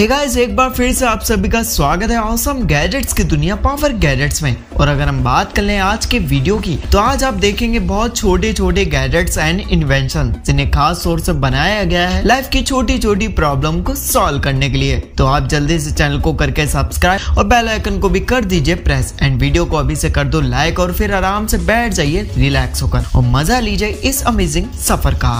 Hey guys एक बार फिर से आप सभी का स्वागत है औसम गैजेट्स की दुनिया पावर गैजेट्स में। और अगर हम बात कर लें आज के वीडियो की तो आज आप देखेंगे बहुत छोटे छोटे गैजेट्स एंड इन्वेंशन जिन्हें खास तौर से बनाया गया है लाइफ की छोटी छोटी प्रॉब्लम को सॉल्व करने के लिए। तो आप जल्दी से चैनल को करके सब्सक्राइब और बेल आइकन को भी कर दीजिए प्रेस एंड वीडियो को अभी से कर दो लाइक और फिर आराम से बैठ जाइए रिलैक्स होकर और मज़ा लीजिए इस अमेजिंग सफ़र का।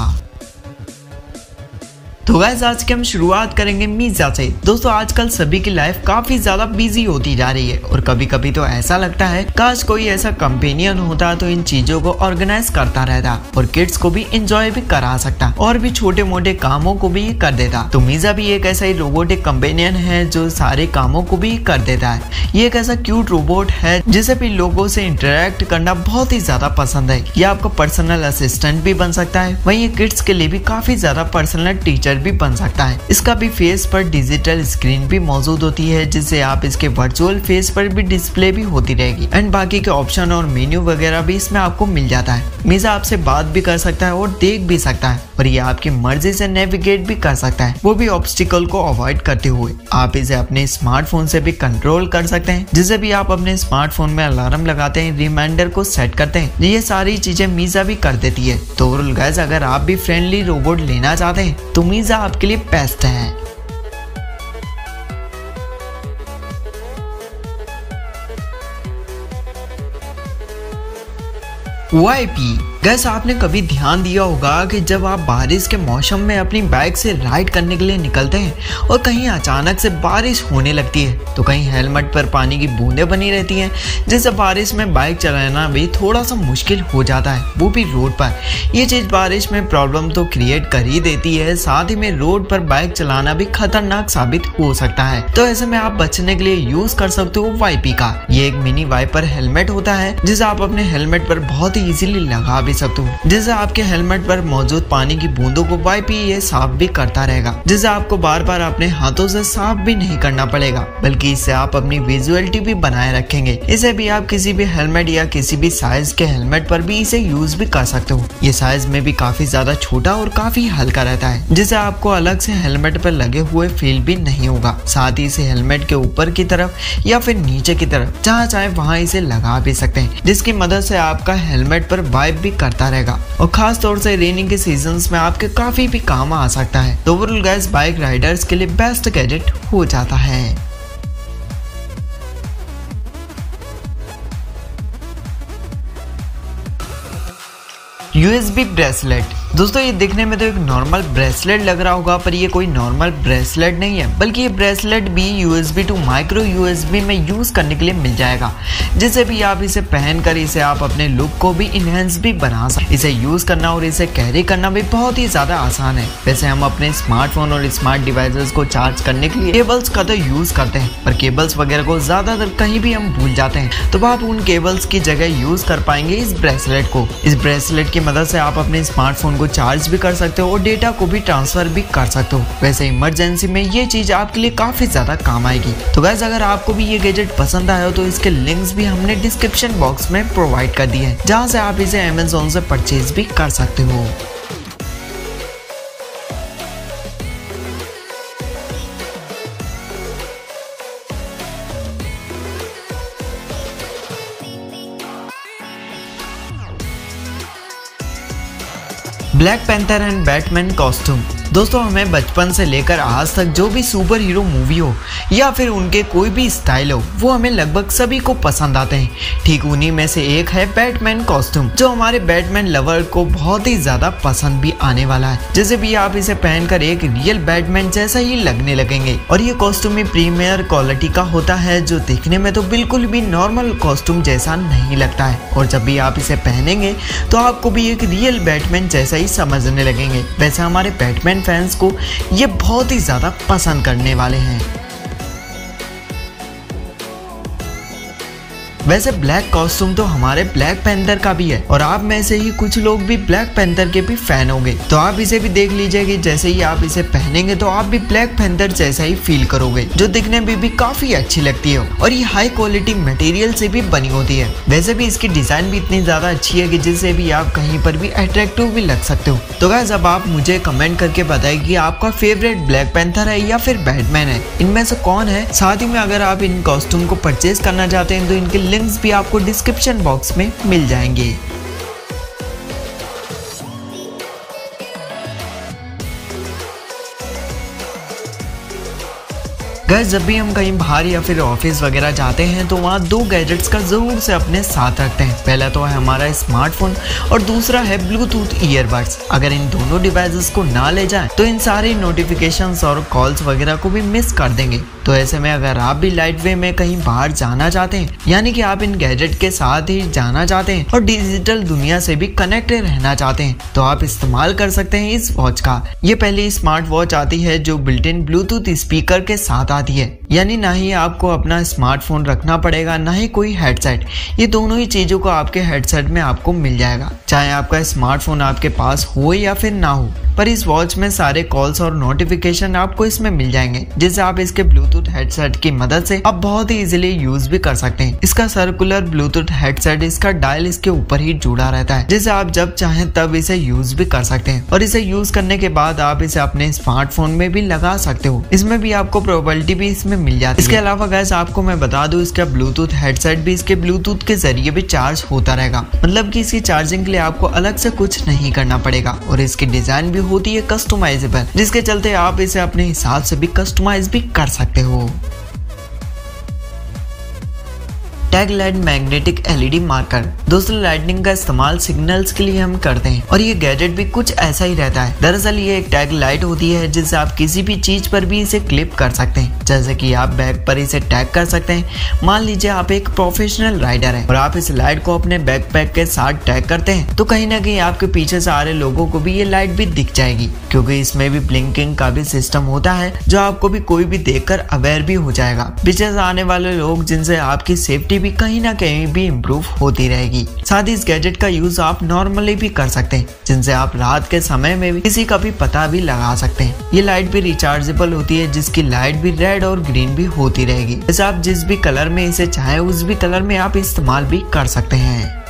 तो गैस आज की हम शुरुआत करेंगे मीजा से। दोस्तों, आजकल सभी की लाइफ काफ़ी ज़्यादा बिज़ी होती जा रही है और कभी कभी तो ऐसा लगता है, काश कोई ऐसा कंपेनियन होता तो इन चीज़ों को ऑर्गेनाइज करता रहता और किड्स को भी इंजॉय भी करा सकता और भी छोटे मोटे कामों को भी कर देता। तो मीजा भी एक ऐसा ही रोबोटिक कंपेनियन है जो सारे कामों को भी कर देता है। ये एक ऐसा क्यूट रोबोट है जिसे भी लोगों से इंटरेक्ट करना बहुत ही ज़्यादा पसंद है। यह आपका पर्सनल असिस्टेंट भी बन सकता है। वही किड्स के लिए भी काफ़ी ज़्यादा पर्सनल टीचर भी बन सकता है। इसका भी फेस पर डिजिटल स्क्रीन भी मौजूद होती है, जिससे आप इसके वर्चुअल फेस पर भी डिस्प्ले भी होती रहेगी। एंड बाकी के ऑप्शन और मेन्यू वगैरह भी इसमें आपको मिल जाता है। मीजा आपसे बात भी कर सकता है और देख भी सकता है और ये आपकी मर्ज़ी से नेविगेट भी कर सकता है। वो भी ऑब्स्टिकल को अवॉइड करते हुए। आप इसे अपने स्मार्टफ़ोन से भी कंट्रोल कर सकते हैं जिसे भी आप अपने स्मार्टफ़ोन में अलार्म लगाते हैं रिमाइंडर को सेट करते हैं। ये सारी चीज़ें मीजा भी कर देती है। तो अगर आप भी फ्रेंडली रोबोट लेना चाहते हैं तो मीजा आपके लिए बेस्ट है। वाईपी गैस आपने कभी ध्यान दिया होगा कि जब आप बारिश के मौसम में अपनी बाइक से राइड करने के लिए निकलते हैं और कहीं अचानक से बारिश होने लगती है तो कहीं हेलमेट पर पानी की बूंदें बनी रहती हैं। जिससे बारिश में बाइक चलाना भी थोड़ा सा मुश्किल हो जाता है, वो भी रोड पर। ये चीज़ बारिश में प्रॉब्लम तो क्रिएट कर ही देती है, साथ ही में रोड पर बाइक चलाना भी खतरनाक साबित हो सकता है। तो ऐसे में आप बचने के लिए यूज़ कर सकते हो वाईपी का। ये एक मिनी वाइपर हेलमेट होता है, जिसे आप अपने हेलमेट पर बहुत ही इजीली लगा भी सकते हो। जिससे आपके हेलमेट पर मौजूद पानी की बूंदों को वाइप ये साफ़ भी करता रहेगा। जिससे आपको बार बार अपने हाथों से साफ़ भी नहीं करना पड़ेगा। बल्कि इससे आप अपनी विजुअलिटी भी बनाए रखेंगे। इसे भी आप किसी भी हेलमेट या किसी भी साइज़ के हेलमेट पर भी इसे यूज़ भी कर सकते हो। ये साइज़ में भी काफ़ी ज़्यादा छोटा और काफ़ी हल्का रहता है। जिसे आपको अलग से हेलमेट पर लगे हुए फील भी नहीं होगा। साथ ही इसे हेलमेट के ऊपर की तरफ़ या फिर नीचे की तरफ़, जहाँ चाहे वहाँ इसे लगा भी सकते हैं। जिसकी मदद से आपका हेलमेट पर वाइप भी करता रहेगा। और खास तौर से रेनिंग के सीज़न में आपके काफ़ी भी काम आ सकता है। तो ओवरऑल गैस बाइक राइडर्स के लिए बेस्ट गैजेट हो जाता है। यूएसबी ब्रेसलेट दोस्तों, ये देखने में तो एक नॉर्मल ब्रेसलेट लग रहा होगा, पर ये कोई नॉर्मल ब्रेसलेट नहीं है, बल्कि ये ब्रेसलेट भी यूएसबी टू माइक्रो यूएसबी में यूज़ करने के लिए मिल जाएगा। जिसे भी आप इसे पहनकर, इसे आप अपने लुक को भी इनहेंस भी बना सकते इसे यूज़ करना और इसे कैरी करना भी बहुत ही ज़्यादा आसान है। वैसे हम अपने स्मार्टफ़ोन और स्मार्ट डिवाइसेस को चार्ज करने के लिए केबल्स का तो यूज़ करते हैं, पर केबल्स वगैरह को ज़्यादातर कहीं भी हम भूल जाते हैं। तो आप उन केबल्स की जगह यूज़ कर पाएँगे इस ब्रेसलेट को। इस ब्रेसलेट की मदद से आप अपने स्मार्टफ़ोन को चार्ज भी कर सकते हो और डेटा को भी ट्रांसफ़र भी कर सकते हो। वैसे इमरजेंसी में ये चीज़ आपके लिए काफ़ी ज़्यादा काम आएगी। तो वैसे अगर आपको भी ये गैजेट पसंद आया हो तो इसके लिंक्स भी हमने डिस्क्रिप्शन बॉक्स में प्रोवाइड कर दिए हैं, जहाँ से आप इसे अमेजोन से परचेज भी कर सकते हो। Black Panther and Batman costume दोस्तों, हमें बचपन से लेकर आज तक जो भी सुपर हीरो मूवी हो, या फिर उनके कोई भी स्टाइल हो, वो हमें लगभग सभी को पसंद आते हैं। ठीक उन्हीं में से एक है बैटमैन कॉस्ट्यूम जो हमारे बैटमैन लवर को बहुत ही ज़्यादा पसंद भी आने वाला है। जैसे भी आप इसे पहनकर एक रियल बैटमैन जैसा ही लगने लगेंगे। और ये कॉस्ट्यूम ही प्रीमियर क्वालिटी का होता है, जो देखने में तो बिल्कुल भी नॉर्मल कॉस्ट्यूम जैसा नहीं लगता है। और जब भी आप इसे पहनेंगे तो आपको भी एक रियल बैटमैन जैसा ही समझने लगेंगे। वैसे हमारे बैटमैन फैंस को ये बहुत ही ज़्यादा पसंद करने वाले हैं। वैसे ब्लैक कॉस्ट्यूम तो हमारे ब्लैक पैंथर का भी है, और आप में से ही कुछ लोग भी ब्लैक पैंथर के भी फ़ैन होंगे। तो आप इसे भी देख लीजिए कि जैसे ही आप इसे पहनेंगे तो आप भी ब्लैक पैंथर जैसा ही फील करोगे, जो दिखने में भी काफ़ी अच्छी लगती है, और ये हाई क्वालिटी मटेरियल से भी बनी होती है। वैसे भी इसकी डिज़ाइन भी इतनी ज़्यादा अच्छी है की जिससे भी आप कहीं पर भी अट्रैक्टिव भी लग सकते हो। तो गैस अब आप मुझे कमेंट करके बताए की आपका फेवरेट ब्लैक पैंथर है या फिर बैटमैन है। इनमें से कौन है? साथ ही में अगर आप इन कॉस्ट्यूम को परचेज करना चाहते हैं तो इनके लिंक्स भी आपको डिस्क्रिप्शन बॉक्स में मिल जाएँगे। गैस जब भी हम कहीं बाहर या फिर ऑफ़िस वगैरह जाते हैं तो वहाँ दो गैजेट्स का ज़रूर से अपने साथ रखते हैं। पहला तो है हमारा स्मार्टफ़ोन और दूसरा है ब्लूटूथ ईयरबड्स अगर इन दोनों डिवाइसेस को ना ले जाएँ तो इन सारी नोटिफिकेशन और कॉल्स वगैरह को भी मिस कर देंगे। तो ऐसे में अगर आप भी लाइट वे में कहीं बाहर जाना चाहते हैं, यानी कि आप इन गैजेट के साथ ही जाना चाहते हैं और डिजिटल दुनिया से भी कनेक्टेड रहना चाहते हैं तो आप इस्तेमाल कर सकते हैं इस वॉच का। ये पहली स्मार्ट वॉच आती है जो बिल्ट इन ब्लूटूथ स्पीकर के साथ आती है। यानी ना ही आपको अपना स्मार्टफ़ोन रखना पड़ेगा, ना ही कोई हेडसेट ये दोनों ही चीज़ों को आपके हेडसेट में आपको मिल जाएगा। चाहे आपका स्मार्टफ़ोन आपके पास हो या फिर ना हो, पर इस वॉच में सारे कॉल्स और नोटिफिकेशन आपको इसमें मिल जाएँगे, जिससे आप इसके ब्लूटूथ हेडसेट की मदद से आप बहुत ही इजीली यूज़ भी कर सकते हैं। इसका सर्कुलर ब्लूटूथ हेडसेट इसका डायल इसके ऊपर ही जुड़ा रहता है जिसे आप जब चाहें तब इसे यूज़ भी कर सकते हैं। और इसे यूज़ करने के बाद आप इसे अपने स्मार्टफ़ोन में भी लगा सकते हो। इसमें भी आपको प्रोबेबिलिटी भी इसमें मिल जाती है। इसके अलावा गैस आपको मैं बता दू इसका ब्लूटूथ हेडसेट भी इसके ब्लूटूथ के ज़रिए भी चार्ज होता रहेगा। मतलब की इसकी चार्जिंग के लिए आपको अलग से कुछ नहीं करना पड़ेगा। और इसकी डिज़ाइन भी होती है कस्टमाइजेबल जिसके चलते आप इसे अपने हिसाब से भी कस्टमाइज भी कर सकते हो। Tag light magnetic LED marker दोस्तों लाइटनिंग का इस्तेमाल सिग्नल्स के लिए हम करते हैं और ये गैजेट भी कुछ ऐसा ही रहता है। दरअसल ये एक टैग लाइट होती है जिससे आप किसी भी चीज़ पर भी इसे क्लिप कर सकते हैं। जैसे कि आप बैग पर इसे टैग कर सकते हैं। मान लीजिए आप एक प्रोफेशनल राइडर है और आप इस लाइट को अपने बैग के साथ टैग करते हैं तो कहीं ना कहीं आपके पीछे से आ रहे लोगों को भी ये लाइट भी दिख जाएगी, क्योंकि इसमें भी ब्लिंकिंग का भी सिस्टम होता है, जो आपको भी कोई भी देखकर अवेयर भी हो जाएगा। पीछे से आने वाले लोग जिनसे आपकी सेफ्टी भी कहीं ना कहीं भी इम्प्रूव होती रहेगी। साथ ही इस गैजेट का यूज़ आप नॉर्मली भी कर सकते हैं, जिनसे आप रात के समय में भी किसी का भी पता भी लगा सकते हैं। ये लाइट भी रिचार्जेबल होती है, जिसकी लाइट भी रेड और ग्रीन भी होती रहेगी। जैसे आप जिस भी कलर में इसे चाहे, उस भी कलर में आप इस्तेमाल भी कर सकते हैं।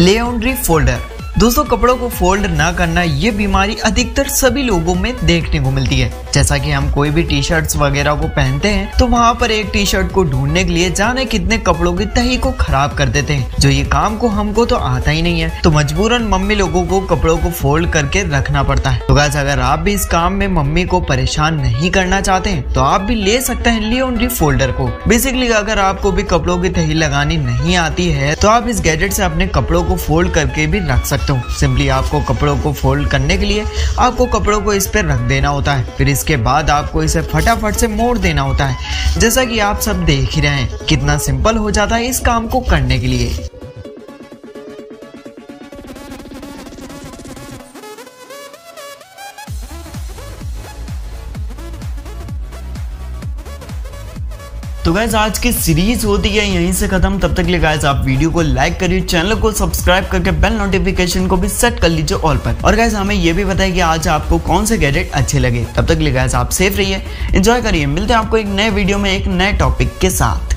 लेउंड्री फोल्डर दोस्तों, कपड़ों को फोल्ड ना करना, ये बीमारी अधिकतर सभी लोगों में देखने को मिलती है। जैसा कि हम कोई भी टी शर्ट्स वगैरह को पहनते हैं तो वहाँ पर एक टी शर्ट को ढूँढने के लिए जाने कितने कपड़ों की तही को खराब कर देते हैं। जो ये काम को हमको तो आता ही नहीं है। तो मजबूरन मम्मी लोगों को कपड़ों को फोल्ड करके रखना पड़ता है। तो गैस अगर आप भी इस काम में मम्मी को परेशान नहीं करना चाहते हैं तो आप भी ले सकते हैं लियोनरी फोल्डर को। बेसिकली अगर आपको भी कपड़ों की तही लगानी नहीं आती है तो आप इस गैजेट से अपने कपड़ों को फोल्ड करके भी रख सकते हो। सिंपली आपको कपड़ों को फोल्ड करने के लिए आपको कपड़ों को इस पर रख देना होता है। फिर इसके बाद आपको इसे फटाफट से मोड़ देना होता है। जैसा कि आप सब देख ही रहे हैं, कितना सिंपल हो जाता है इस काम को करने के लिए। तो गैस आज की सीरीज़ होती है, यहीं से खत्म। तब तक लिए आप वीडियो को लाइक करिए चैनल को सब्सक्राइब करके बेल नोटिफिकेशन को भी सेट कर लीजिए ऑल पर। और गैस हमें ये भी बताइए कि आज आपको कौन से गैजेट अच्छे लगे। तब तक लिए आप सेफ़ रहिए एंजॉय करिए। मिलते हैं आपको एक नए वीडियो में, एक नए टॉपिक के साथ।